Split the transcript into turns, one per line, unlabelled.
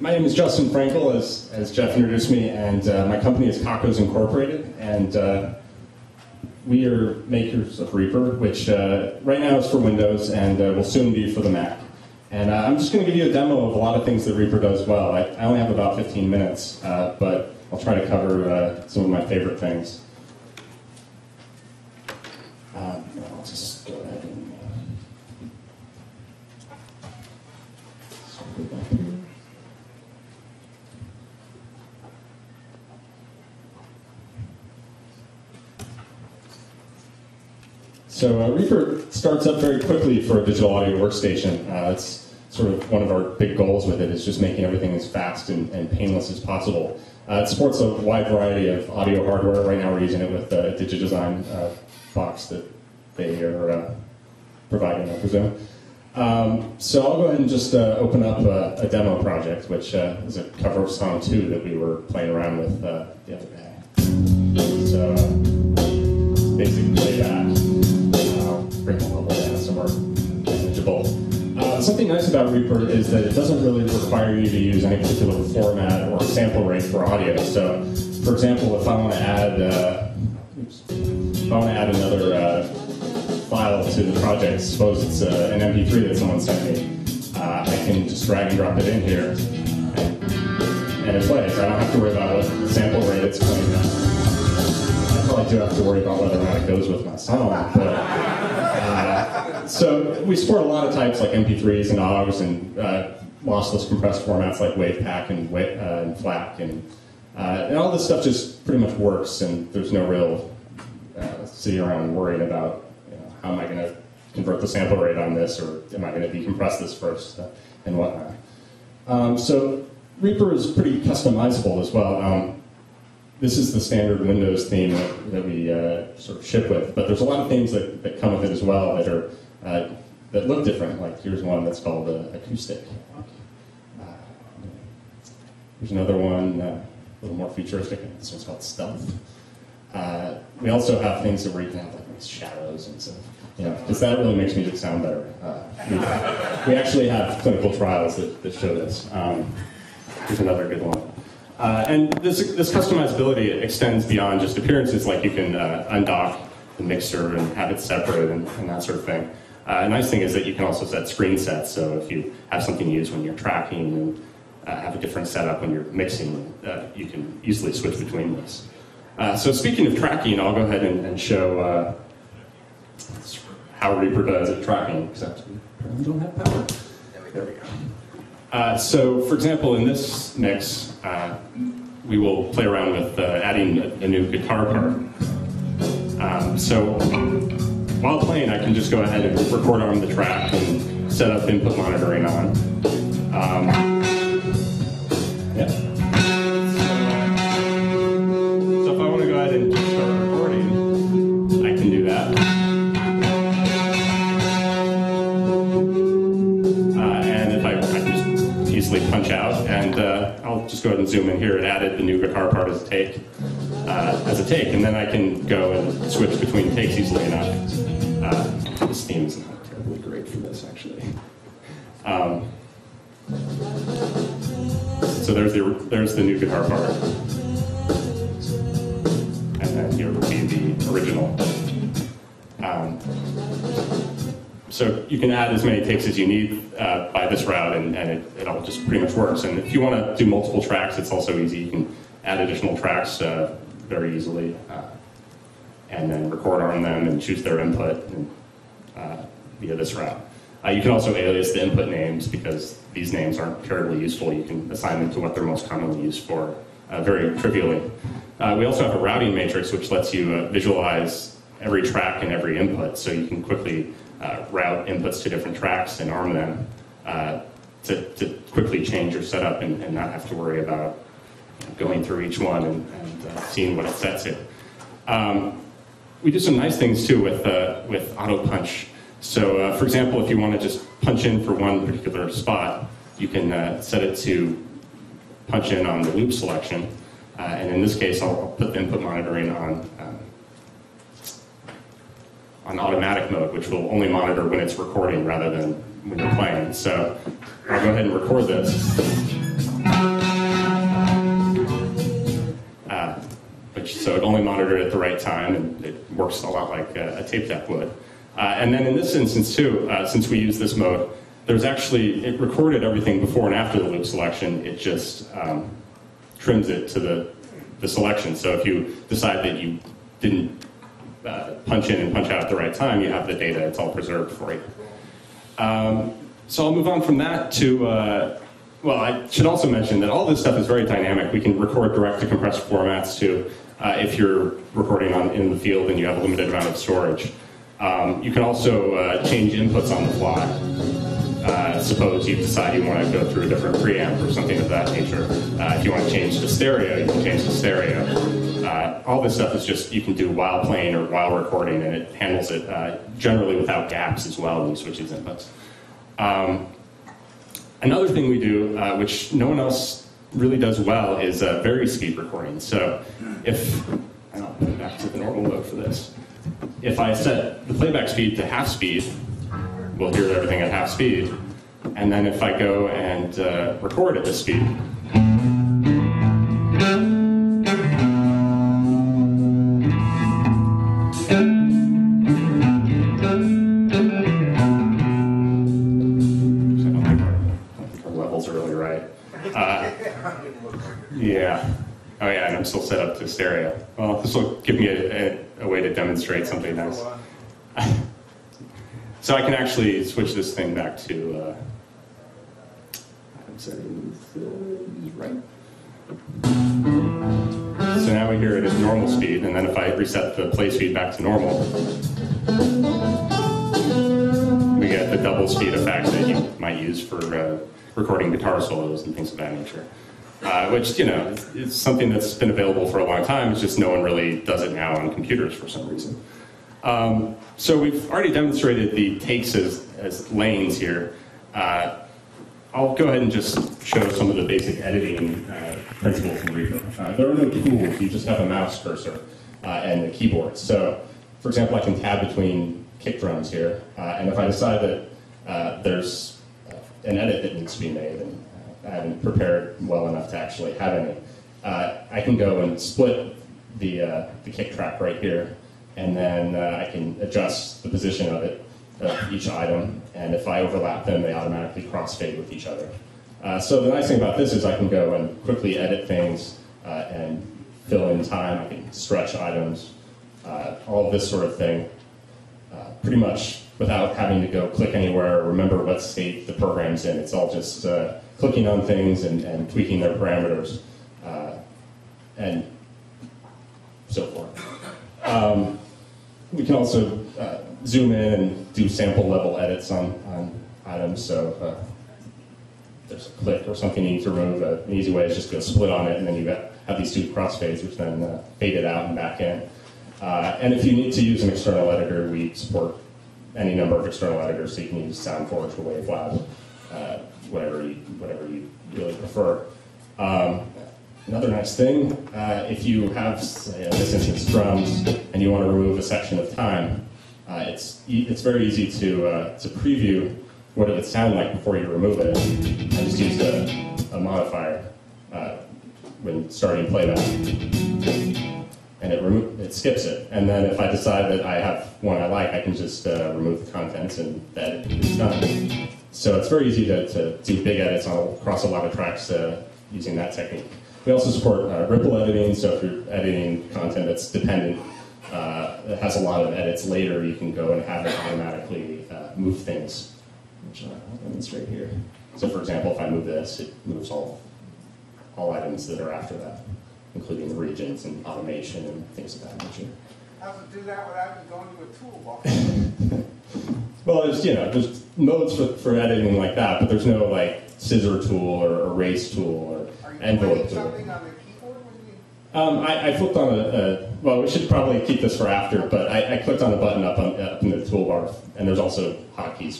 My name is Justin Frankel, as, as Jeff introduced me, and uh, my company is Cockos Incorporated, and uh, we are makers of Reaper, which uh, right now is for Windows and uh, will soon be for the Mac. And uh, I'm just going to give you a demo of a lot of things that Reaper does well. I, I only have about 15 minutes, uh, but I'll try to cover some of my favorite things. Uh, I'll just go ahead and. So uh, Reaper starts up very quickly for a digital audio workstation. Uh, it's sort of one of our big goals with it is just making everything as fast and, and painless as possible. Uh, it supports a wide variety of audio hardware. Right now we're using it with the DigiDesign uh, box that they are uh, providing, I presume. Um, so I'll go ahead and just uh, open up a, a demo project, which uh, is a cover of Song 2 that we were playing around with uh, the other day. So uh, basically that. Something nice about Reaper is that it doesn't really require you to use any particular format or sample rate for audio. So, for example, if I want to add, uh, if I want to add another uh, file to the project, suppose it's uh, an MP3 that someone sent me, uh, I can just drag and drop it in here, and, and it plays. I don't have to worry about what sample rate it's playing at. I probably do have to worry about whether or not it goes with my song, but. So we support a lot of types like MP3s and OGGs and uh, lossless compressed formats like WavPack and, uh, and FLAC, and, uh, and all this stuff just pretty much works, and there's no real uh, sitting around worrying about you know, how am I going to convert the sample rate on this, or am I going to decompress this first, uh, and whatnot. Um, so Reaper is pretty customizable as well. Um, this is the standard Windows theme that, that we uh, sort of ship with, but there's a lot of themes that, that come with it as well that are uh, that look different. Like here's one that's called uh, acoustic. Uh, here's another one uh, a little more futuristic. This one's called stealth. Uh, we also have things that where you can have like nice shadows and stuff. You know, because that really makes music sound better. Uh, we, we actually have clinical trials that, that show this. Um, here's another good one. Uh, and this, this customizability extends beyond just appearances, like you can uh, undock the mixer and have it separate and, and that sort of thing. Uh, a nice thing is that you can also set screen sets, so if you have something you use when you're tracking and uh, have a different setup when you're mixing, uh, you can easily switch between those. Uh, so speaking of tracking, I'll go ahead and, and show uh, how Reaper does at tracking, except we don't have power. There we go. Uh, so, for example, in this mix, uh, we will play around with uh, adding a, a new guitar part. Um, so, while playing, I can just go ahead and record on the track and set up input monitoring on. Um, yeah. So, if I want to go ahead and just start recording, I can do that. Uh, and if I, just easily punch out, and uh, I'll just go ahead and zoom in here and added the new guitar part as a take, uh, as a take, and then I can go and switch between takes easily enough. Uh, this theme is not terribly great for this, actually. Um, so there's the there's the new guitar part, and then here would be the original. Um, so you can add as many takes as you need uh, by this route, and, and it, it all just pretty much works. And if you want to do multiple tracks, it's also easy. You can add additional tracks uh, very easily, uh, and then record on them and choose their input and, uh, via this route. Uh, you can also alias the input names because these names aren't terribly useful. You can assign them to what they're most commonly used for uh, very trivially. Uh, we also have a routing matrix which lets you uh, visualize every track and every input so you can quickly route inputs to different tracks and arm them to, to quickly change your setup and, and not have to worry about going through each one and, and uh, seeing what it sets it. Um, we do some nice things too with, uh, with auto punch. So, uh, for example, if you want to just punch in for one particular spot, you can uh, set it to punch in on the loop selection. Uh, and in this case, I'll, I'll put the input monitoring on, um, on automatic mode, which will only monitor when it's recording rather than when you're playing. So I'll go ahead and record this. so it only monitored at the right time, and it works a lot like a, a tape deck would. Uh, and then in this instance too, uh, since we use this mode, there's actually, it recorded everything before and after the loop selection, it just um, trims it to the, the selection. So if you decide that you didn't uh, punch in and punch out at the right time, you have the data, it's all preserved for you. Um, so I'll move on from that to, uh, well, I should also mention that all this stuff is very dynamic. We can record direct to compressed formats too, uh, if you're recording on, in the field and you have a limited amount of storage. Um, you can also uh, change inputs on the fly. Uh, suppose you decide you want to go through a different preamp or something of that nature. Uh, if you want to change to stereo, you can change to stereo. Uh, all this stuff is just you can do while playing or while recording, and it handles it uh, generally without gaps as well when you switch these inputs. Um, another thing we do, which no one else really does well, is uh, vari speed recording. So if, put it back to the normal mode for this. If I set the playback speed to half speed, we'll hear everything at half speed. And then if I go and uh, record at this speed, I I'm still set up to stereo. Well, this will give me a, a, a way to demonstrate something nice. so I can actually switch this thing back to uh, right. So now we hear it at normal speed, and then if I reset the play speed back to normal, we get the double speed effect that you might use for uh, recording guitar solos and things of that nature. Uh, which, you know, is, something that's been available for a long time, it's just no one really does it now on computers for some reason. Um, so we've already demonstrated the takes as, as lanes here. Uh, I'll go ahead and just show some of the basic editing uh, principles in Reaper. Uh, there are no tools, you just have a mouse cursor uh, and a keyboard. So, for example, I can tab between kick drums here, uh, and if I decide that there's an edit that needs to be made, and I haven't prepared well enough to actually have any, uh, I can go and split the, uh, the kick track right here, and then uh, I can adjust the position of it, of each item, and if I overlap them, they automatically crossfade with each other. Uh, so the nice thing about this is I can go and quickly edit things uh, and fill in time. I can stretch items, uh, all this sort of thing, pretty much without having to go click anywhere or remember what state the program's in. It's all just uh, clicking on things and, and tweaking their parameters uh, and so forth. Um, we can also uh, zoom in and do sample level edits on, on items. So uh, there's a click or something you need to remove, uh, an easy way is just to split on it, and then you have these two crossfades, which then uh, fade it out and back in. Uh, and if you need to use an external editor, we support any number of external editors, so you can use SoundForge or WaveLab, uh, whatever you whatever you really prefer. Um, another nice thing, uh, if you have, say, this instance, drums, and you want to remove a section of time, uh, it's it's very easy to uh, to preview what it would sound like before you remove it. I just use a, a modifier when starting playback, and it it skips it. And then if I decide that I have one I like, I can just uh, remove the contents, and that is done. So it's very easy to, to do big edits on, across a lot of tracks uh, using that technique. We also support uh, ripple editing, so if you're editing content that's dependent, uh, that has a lot of edits later, you can go and have it automatically uh, move things, which uh, I'll demonstrate here. So for example, if I move this, it moves all, all items that are after that, including the regions and automation and things of that nature.
How's it do that without you going to a toolbox?
Well, there's you know there's modes for, for editing like that, but there's no like scissor tool or erase tool or envelope tool.
something on the keyboard?
Um, I, I flipped on a, a well, we should probably keep this for after, but I, I clicked on a button up on up in the toolbar, and there's also hotkeys